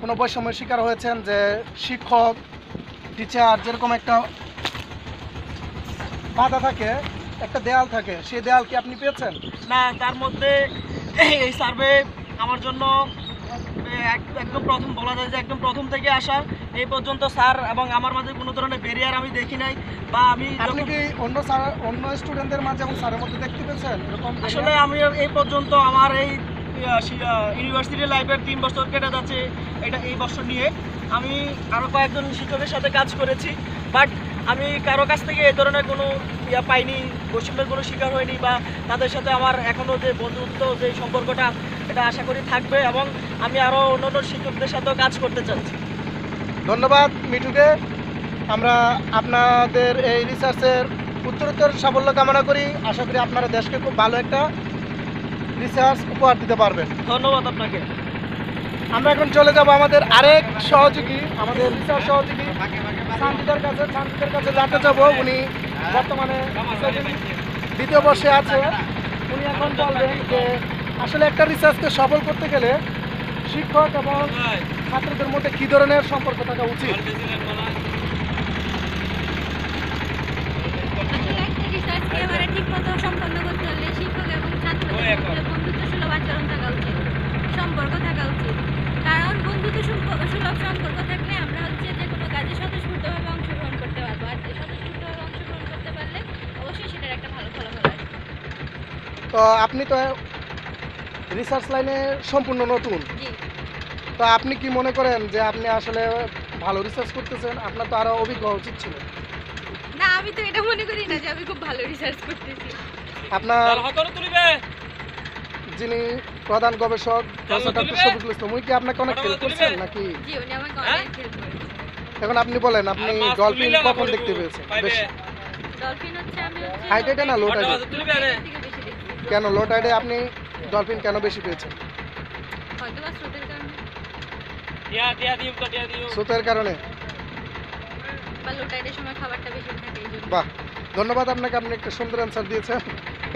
কোনো বৈষম্যের শিকার হয়েছেন যে শিক্ষক টিচার যেরকম একটা বাধা থাকে একটা দেয়াল থাকে সেই দেয়াল কি আপনি পেয়েছেন? না তার মধ্যে এই সার্ভে আমার জন্য এক- একদম প্রথম বলা যায় যে একদম প্রথম থেকে আসা। এই পর্যন্ত স্যার এবং আমার মাঝে কোনো ধরনের ব্যারিয়ার আমি দেখি নাই বা আমি আপনি কি অন্য স্যার অন্য স্টুডেন্টদের মাঝে এবং স্যারের মধ্যে দেখতে পেয়েছেন? আসলে আমি এই পর্যন্ত আমার এই ইউনিভার্সিটি লাইফের তিন বছর কেটে যাচ্ছে এটা এই বছর নিয়ে। আমি আরও কয়েকজন শিক্ষকের সাথে কাজ করেছি বাট আমি কারও কাছ থেকে এই ধরনের কোনো ইয়া পাইনি, বৈষম্যের কোনো শিকার হয়নি বা তাদের সাথে আমার এখনও যে বন্ধুত্ব, যে সম্পর্কটা, এটা আশা করি থাকবে এবং আমি আরও অন্যান্য শিক্ষকদের সাথেও কাজ করতে চাচ্ছি। ধন্যবাদ মিঠুকে। আমরা আপনাদের এই রিসার্চের উত্তরোত্তর সাফল্য কামনা করি। আশা করি আপনারা দেশকে খুব ভালো একটা রিসার্চ উপহার দিতে পারবেন। ধন্যবাদ আপনাকে। আমরা এখন চলে যাব আমাদের আরেক সহযোগী আমাদের রিসার্চ সহযোগী শান্তিদার কাছে শান্তিদার কাছে জানতে যাব উনি বর্তমানে দ্বিতীয় বর্ষে আছে। উনি এখন বলবেন যে আসলে একটা রিসার্চকে সফল করতে গেলে শিক্ষক এবং ছাত্রদের মধ্যে কী ধরনের সম্পর্ক থাকা উচিত? এবারে ঠিকমতো সম্পন্ন করতে হলে শিক্ষক এবং আচরণ থাকা উচিত সম্পর্ক থাকা উচিত। কারণ বন্ধুত্ব সুলভ সুলভ সম্পর্ক থাকলে আমরা হচ্ছে যে কোনো কাজে স্বতঃস্ফূর্তভাবে অংশগ্রহণ করতে পারব। আর স্বতঃস্ফূর্তভাবে অংশগ্রহণ করতে পারলে অবশ্যই সেটার একটা ভালো ফলাফল আসবে। তো আপনি তো রিসার্চ লাইনে সম্পূর্ণ নতুন। জি। তো আপনি কি মনে করেন যে আপনি আসলে ভালো রিসার্চ করতেছেন? আপনার তো আরও অভিজ্ঞ উচিত ছিল। না আমি তো এটা মনে করি না যে আমি খুব ভালো রিসার্চ করতেছি। আপনার যিনি প্রধান গবেষক ডক্টর শফিকুল ইসলাম উনি কি আপনাকে অনেক হেল্প করছেন নাকি? করেছে। এখন আপনি বলেন আপনি ডলফিন কখন দেখতে পেয়েছেন? বেশ। ডলফিন হচ্ছে আমি হচ্ছে না লো টাইডে থেকে বেশি দেখি। কেন লো টাইডে আপনি ডলফিন কেন বেশি পেয়েছেন? স্রোতের কারণে। বাহ। ধন্যবাদ আপনাকে আপনি একটা সুন্দর অ্যান্সার দিয়েছেন।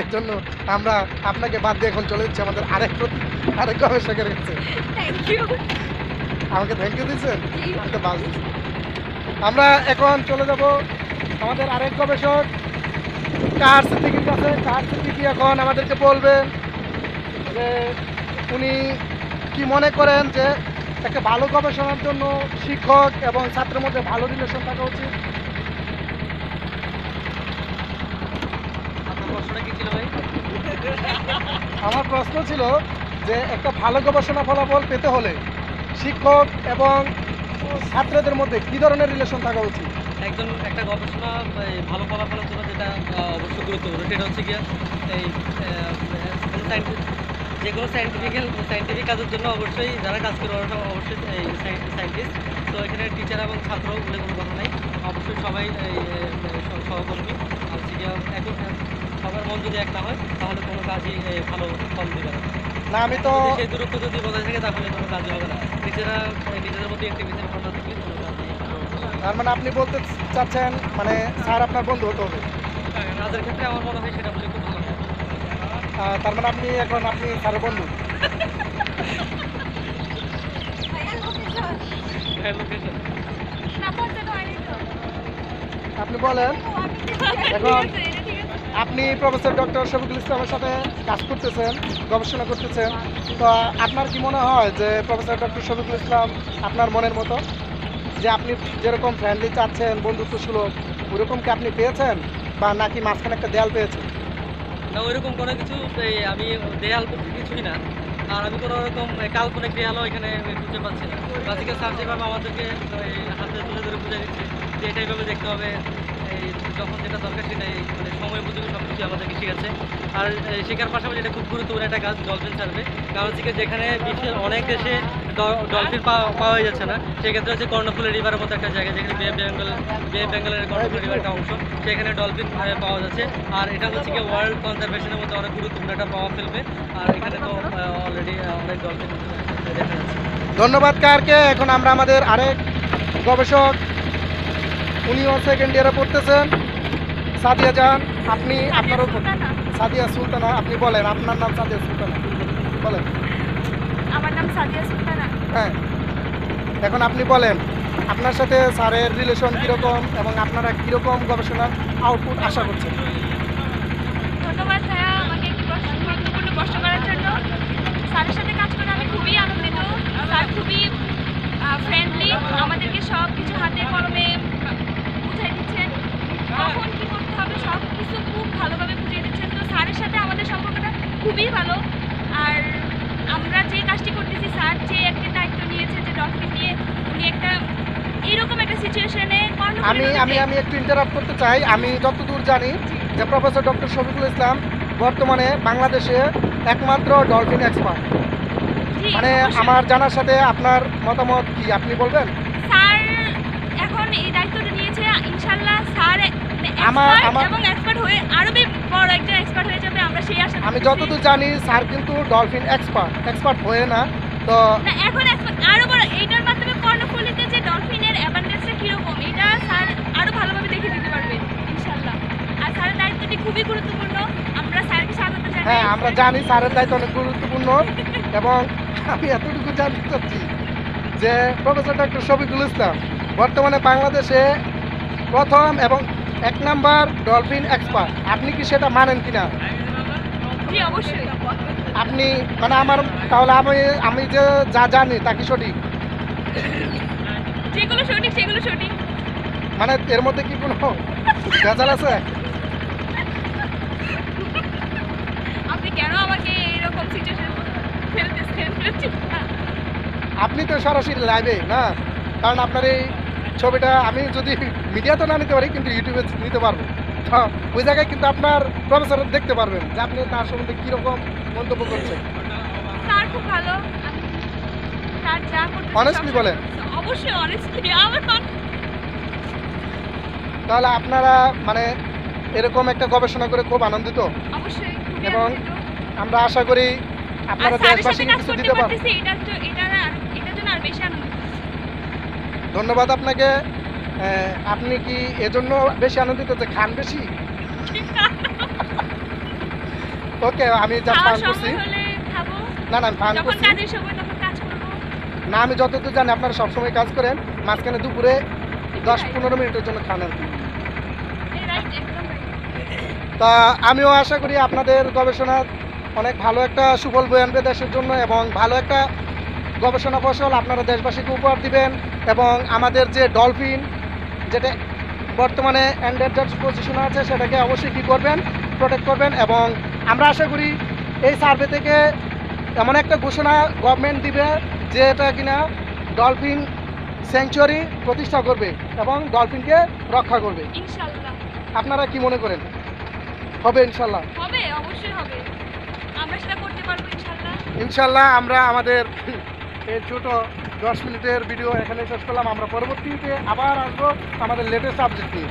এর জন্য আমরা আপনাকে বাদ দিয়ে এখন চলে যাচ্ছি আমাদের আরেক আরেক গবেষকের কাছে। আমাকে থ্যাংক ইউ দিয়েছেন? আমি তো বাস। আমরা এখন চলে যাব আমাদের আরেক গবেষক। কার সিদ্দিকির কাছে? কার সিদ্দিকি এখন আমাদেরকে বলবেন যে উনি কি মনে করেন যে একটা ভালো গবেষণার জন্য শিক্ষক এবং ছাত্রের মধ্যে ভালো রিলেশন থাকা উচিত আপনার প্রশ্নটা কি ছিল ভাই? আমার প্রশ্ন ছিল যে একটা ভালো গবেষণা ফলাফল পেতে হলে শিক্ষক এবং ছাত্রদের মধ্যে কি ধরনের রিলেশন থাকা উচিত? একজন একটা গবেষণা ভালো ফলাফলের জন্য যেটা অবশ্যই গুরুত্বপূর্ণ সেটা হচ্ছে গিয়া এই যে কোনো সাইন্টিফিক্যাল সাইন্টিফিক কাজের জন্য অবশ্যই যারা কাজ করে ওরা অবশ্যই এই সায়েন্টিস্ট তো এখানে টিচার এবং ছাত্র বলে কোনো কথা নাই। অবশ্যই সবাই সহকর্মী। আর হচ্ছে গিয়া এখন সবার মন যদি এক না হয় তাহলে কোনো কাজই ভালো ফল দেবে না। না আমি তো সেই দূরত্ব যদি বজায় থাকে তাহলে কোনো কাজই হবে না। নিজেরা নিজেদের মধ্যে একটি নিজের ভালো থাকলে কোনো কাজই ভালো হবে না। তার মানে আপনি বলতে চাচ্ছেন মানে স্যার আপনার বন্ধু হতে হবে? কাজের ক্ষেত্রে আমার মনে হয় সেটা বলে খুব ভালো হয় তার মানে আপনি এখন আপনি স্যারের বন্ধু? আপনি বলেন। এখন আপনি প্রফেসর ডক্টর শফিকুল ইসলামের সাথে কাজ করতেছেন, গবেষণা করতেছেন। তো আপনার কি মনে হয় যে প্রফেসর ডক্টর শফিকুল ইসলাম আপনার মনের মতো? যে আপনি যেরকম ফ্রেন্ডলি চাচ্ছেন বন্ধুত্ব সুলভ ওরকম কি আপনি পেয়েছেন? বা নাকি মাঝখানে একটা দেয়াল পেয়েছেন? না, ওইরকম কোনো কিছু আমি দেয়াল কিছুই না। আর আমি কোনো রকম কাল্পনিক দেয়ালও এখানে খুঁজে পাচ্ছি না। বাসিকে স্যার যেভাবে আমাদেরকে হাতে তুলে ধরে বুঝে দিচ্ছে, যে এটা এইভাবে দেখতে হবে। যখন যেটা দরকার সেটাই মানে সময় উপযোগী সব কিছু আমাদেরকে শিখাচ্ছে। আর শেখার পাশাপাশি এটা খুব গুরুত্বপূর্ণ একটা কাজ ডলফিন সার্ভে কারণ হচ্ছে যেখানে বিশ্বের অনেক দেশে ডলফিন পাওয়া পাওয়া যাচ্ছে না। সেক্ষেত্রে হচ্ছে কর্ণফুলী রিভারের মতো একটা জায়গা, যেখানে বে বেঙ্গল বে বেঙ্গলের কর্ণফুলী রিভার একটা অংশ, সেখানে ডলফিন পাওয়া যাচ্ছে। আর এটা হচ্ছে কি ওয়ার্ল্ড কনজারভেশনের মধ্যে অনেক গুরুত্বপূর্ণ একটা প্রভাব ফেলবে আর এখানে তো অলরেডি অনেক ডলফিন দেখা যাচ্ছে। ধন্যবাদ কারকে। এখন আমরা আমাদের আরেক গবেষক, উনিও সেকেন্ড ইয়ারে পড়তেছেন। সাদিয়া জান আপনি আপনারও সাদিয়া সুলতানা আপনি বলেন আপনার নাম সাদিয়া সুলতানা। বলেন। আমার নাম সাদিয়া সুলতানা। হ্যাঁ। এখন আপনি বলেন আপনার সাথে স্যারের রিলেশন কীরকম এবং আপনারা কীরকম গবেষণার আউটপুট আশা করছেন ধন্যবাদ ভাইয়া আমাকে একটি প্রশ্ন গুরুত্বপূর্ণ প্রশ্ন করার জন্য স্যারের সাথে কাজ করে আমি খুবই আনন্দিত স্যার খুবই ফ্রেন্ডলি আমাদেরকে সব কিছু হাতে কলমে বুঝাই দিচ্ছেন কখন কী করতে হবে সব কিছু খুব ভালোভাবে বুঝিয়ে দিচ্ছেন তো স্যারের সাথে আমাদের সম্পর্কটা খুবই ভালো আর আমরা যে কাজটি করতেছি স্যার যে একটা দায়িত্ব নিয়েছে যে ডলফিন নিয়ে উনি একটা এইরকম একটা সিচুয়েশনে আমি আমি আমি একটু ইন্টারাপ্ট করতে চাই। আমি যতদূর জানি যে প্রফেসর ডক্টর শফিকুল ইসলাম বর্তমানে বাংলাদেশে একমাত্র ডলফিন এক্সপার্ট মানে আমার জানার সাথে আপনার মতামত কি আপনি বলবেন? স্যার এখন এই দায়িত্বটা নিয়েছে। ইনশাল্লাহ স্যার আমার- আমার- এবং এক্সপার্ট হয়ে আরও বড় একটা এক্সপার্ট হয়ে যাবে আমরা সেই আশা আমি যতদূর জানি স্যার কিন্তু ডলফিন এক্সপার্ট এক্সপার্ট হয়ে না। তো এখন আরও বড় এইটার মাধ্যমে কর্ণফুলিতে যে ডলফিনের অ্যাবান্ডেন্সটা কীরকম এটা স্যার আরও ভালোভাবে দেখে দিতে পারবে ইনশাল্লাহ আর দায়িত্বটি খুবই গুরুত্বপূর্ণ। আমরা স্যারকে স্বাগত জানাই। হ্যাঁ আমরা জানি স্যারের দায়িত্ব অনেক গুরুত্বপূর্ণ এবং আমি এতটুকু জানতে চাচ্ছি যে প্রফেসর ডক্টর শফিকুল ইসলাম বর্তমানে বাংলাদেশে প্রথম এবং এক নাম্বার ডলফিন এক্সপার্ট। আপনি কি সেটা মানেন কিনা? জি অবশ্যই। আপনি মানে আমার তাহলে আমি আমি যে যা জানি তা কি সঠিক? যেগুলো সঠিক সেগুলো সঠিক। মানে এর মধ্যে কি কোনো ভেজাল আছে আপনি কেন আমাকে এরকম সিচুয়েশন ফেলতেছেন আপনি তো সরাসরি লাইভে না? কারণ আপনার এই ছবিটা আমি যদি মিডিয়াতে না নিতে পারি কিন্তু ইউটিউবে নিতে পারব। তো ওই জায়গায় কিন্তু আপনার প্রফেসর দেখতে পারবেন যে আপনি তার সম্বন্ধে কীরকম মন্তব্য করছেন। স্যার খুব ভালো। আমি যা করতে Honestly বলেন। অবশ্যই অনেস্টলি আমার তাহলে আপনারা মানে এরকম একটা গবেষণা করে খুব আনন্দিত? অবশ্যই এবং। আমরা আশা করি আপনারা দেশবাসীকে কিছু দিতে পারবেন। ধন্যবাদ আপনাকে। আপনি কি এজন্য বেশি আনন্দিত যে খান বেশি? ওকে আমি যা ফান করছি। না না আমি যখন করছি। কাজের সময় তখন কাজ করব। না আমি যতদূর জানি আপনারা সবসময় কাজ করেন। মাঝখানে দুপুরে দশ পনেরো মিনিটের জন্য খান আর কি। তা আমিও আশা করি আপনাদের গবেষণা অনেক ভালো একটা সুফল বয়ে আনবে দেশের জন্য এবং ভালো একটা গবেষণা ফসল আপনারা দেশবাসীকে উপহার দিবেন এবং আমাদের যে ডলফিন যেটা বর্তমানে এন্ডারজার পজিশনে আছে সেটাকে অবশ্যই কী করবেন? প্রোটেক্ট করবেন এবং আমরা আশা করি এই সার্ভে থেকে এমন একটা ঘোষণা গভর্নমেন্ট দিবে যে এটা কিনা ডলফিন স্যাংচুয়ারি প্রতিষ্ঠা করবে এবং ডলফিনকে রক্ষা করবে। আপনারা কি মনে করেন? হবে ইনশাল্লাহ। হবে অবশ্যই হবে। ইনশাল্লাহ ইনশাল্লাহ আমরা আমাদের এই ছোট দশ মিনিটের ভিডিও এখানে শেষ করলাম। আমরা পরবর্তীতে আবার আসব আমাদের লেটেস্ট আপডেট নিয়ে।